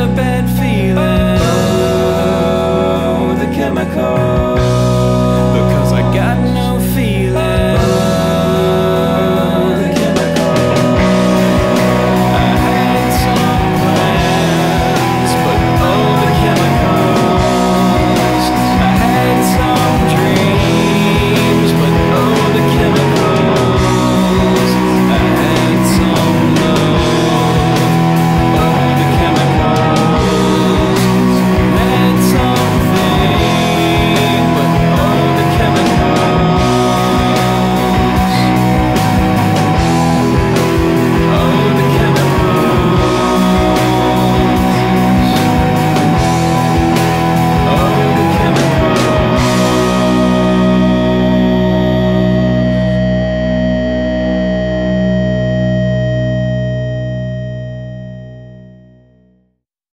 a bad feeling. Oh, the chemical.